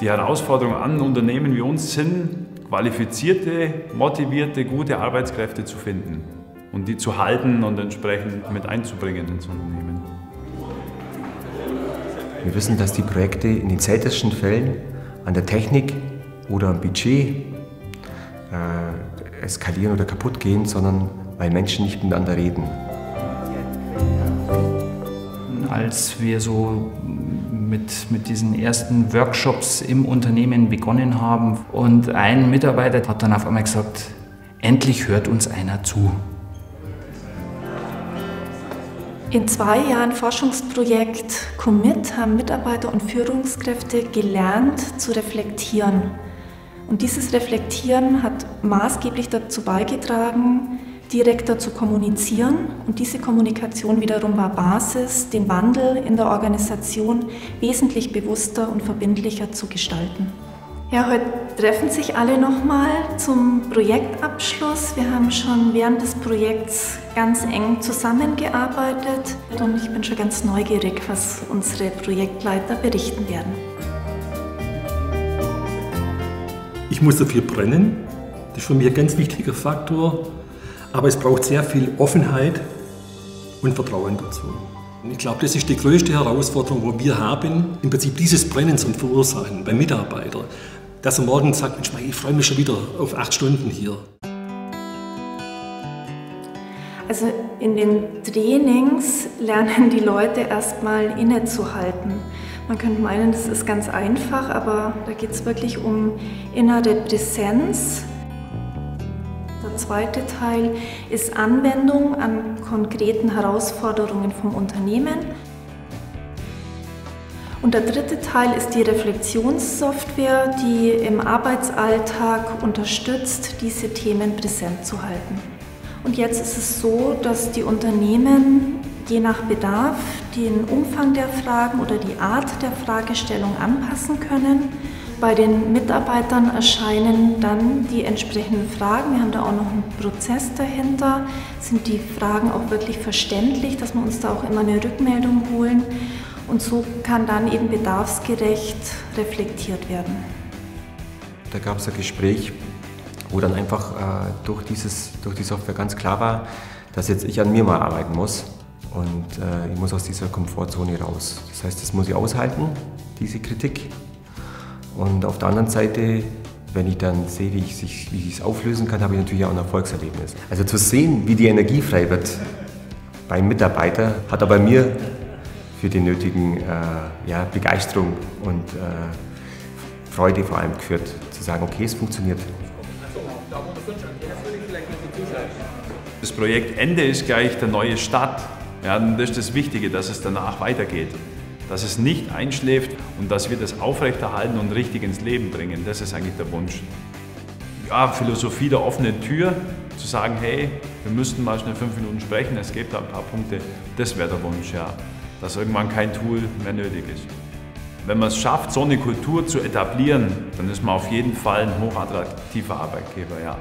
Die Herausforderung an Unternehmen wie uns sind, qualifizierte, motivierte, gute Arbeitskräfte zu finden und die zu halten und entsprechend mit einzubringen ins Unternehmen. Wir wissen, dass die Projekte in den seltensten Fällen an der Technik oder am Budget äh, eskalieren oder kaputt gehen, sondern weil Menschen nicht miteinander reden. Als wir so mit, mit diesen ersten Workshops im Unternehmen begonnen haben und ein Mitarbeiter hat dann auf einmal gesagt, endlich hört uns einer zu. In zwei Jahren Forschungsprojekt Commit haben Mitarbeiter und Führungskräfte gelernt zu reflektieren. Und dieses Reflektieren hat maßgeblich dazu beigetragen, direkter zu kommunizieren. Und diese Kommunikation wiederum war Basis, den Wandel in der Organisation wesentlich bewusster und verbindlicher zu gestalten. Ja, heute treffen sich alle nochmal zum Projektabschluss. Wir haben schon während des Projekts ganz eng zusammengearbeitet und ich bin schon ganz neugierig, was unsere Projektleiter berichten werden. Ich muss dafür brennen. Das ist für mich ein ganz wichtiger Faktor. Aber es braucht sehr viel Offenheit und Vertrauen dazu. Und ich glaube, das ist die größte Herausforderung, wo wir haben, im Prinzip dieses Brennen zu verursachen beim Mitarbeiter. Dass er morgen sagt, Mensch, ich freue mich schon wieder auf acht Stunden hier. Also in den Trainings lernen die Leute erstmal innezuhalten. Man könnte meinen, das ist ganz einfach, aber da geht es wirklich um innere Präsenz, zweite Teil ist Anwendung an konkreten Herausforderungen vom Unternehmen. Und der dritte Teil ist die Reflexionssoftware, die im Arbeitsalltag unterstützt, diese Themen präsent zu halten. Und jetzt ist es so, dass die Unternehmen je nach Bedarf den Umfang der Fragen oder die Art der Fragestellung anpassen können bei den Mitarbeitern erscheinen dann die entsprechenden Fragen. Wir haben da auch noch einen Prozess dahinter. Sind die Fragen auch wirklich verständlich, dass wir uns da auch immer eine Rückmeldung holen? Und so kann dann eben bedarfsgerecht reflektiert werden. Da gab es ein Gespräch, wo dann einfach äh, durch, dieses, durch die Software ganz klar war, dass jetzt ich an mir mal arbeiten muss. Und äh, ich muss aus dieser Komfortzone raus. Das heißt, das muss ich aushalten, diese Kritik. Und auf der anderen Seite, wenn ich dann sehe, wie ich, es auflösen kann, habe ich natürlich auch ein Erfolgserlebnis. Also zu sehen, wie die Energie frei wird beim Mitarbeiter, hat aber bei mir für die nötigen äh, ja, Begeisterung und äh, Freude vor allem geführt, zu sagen, okay, es funktioniert. Das Projektende ist gleich der neue Start. Ja, das ist das Wichtige, dass es danach weitergeht dass es nicht einschläft und dass wir das aufrechterhalten und richtig ins Leben bringen. Das ist eigentlich der Wunsch. Ja, Philosophie der offenen Tür, zu sagen, hey, wir müssten mal schnell fünf Minuten sprechen, es gibt da ein paar Punkte, das wäre der Wunsch, ja, dass irgendwann kein Tool mehr nötig ist. Wenn man es schafft, so eine Kultur zu etablieren, dann ist man auf jeden Fall ein hochattraktiver Arbeitgeber, ja.